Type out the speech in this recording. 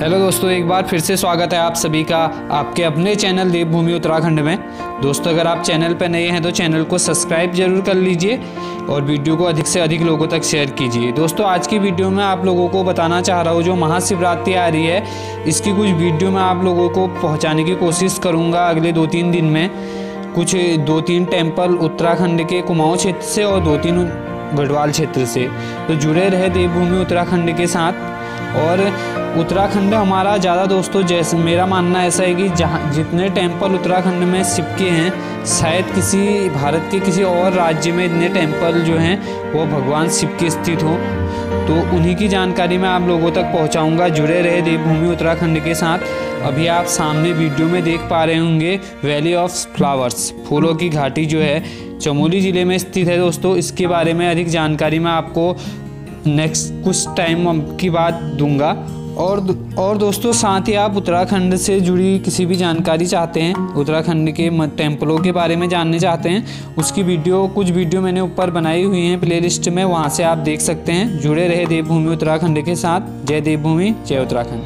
Hello दोस्तों, एक बार फिर से स्वागत है आप सभी का आपके अपने चैनल देवभूमि उत्तराखंड में। दोस्तों, अगर आप चैनल पर नए हैं तो चैनल को सब्सक्राइब ज़रूर कर लीजिए और वीडियो को अधिक से अधिक लोगों तक शेयर कीजिए। दोस्तों, आज की वीडियो में आप लोगों को बताना चाह रहा हूँ, जो महाशिवरात्रि आ रही है, इसकी कुछ वीडियो मैं आप लोगों को पहुँचाने की कोशिश करूँगा अगले दो तीन दिन में। कुछ दो तीन टेंपल उत्तराखंड के कुमाऊँ क्षेत्र से और दो तीन गढ़वाल क्षेत्र से। तो जुड़े रहे देवभूमि उत्तराखंड के साथ और उत्तराखंड हमारा ज़्यादा दोस्तों जैसे मेरा मानना ऐसा है कि जहाँ जितने टेंपल उत्तराखंड में शिव के हैं, शायद किसी भारत के किसी और राज्य में इतने टेंपल जो हैं, वो भगवान शिव के स्थित हों। तो उन्हीं की जानकारी मैं आप लोगों तक पहुंचाऊँगा। जुड़े रहे देवभूमि उत्तराखंड के साथ। अभी आप सामने वीडियो में देख पा रहे होंगे वैली ऑफ़ फ्लावर्स फूलों की घाटी जो है। चमोली ज़िले में स्थित है दोस्तों। इसके बारे में अधिक जानकारी मैं आपको नेक्स्ट कुछ टाइम की बात दूँगा। और और दोस्तों, साथ ही आप उत्तराखंड से जुड़ी किसी भी जानकारी चाहते हैं, उत्तराखंड के टेम्पलों के बारे में जानने चाहते हैं, उसकी वीडियो, कुछ वीडियो मैंने ऊपर बनाई हुई हैं, प्लेलिस्ट में, वहाँ से आप देख सकते हैं। जुड़े रहे देवभूमि उत्तराखंड के साथ। जय देवभूमि, जय उत्तराखंड।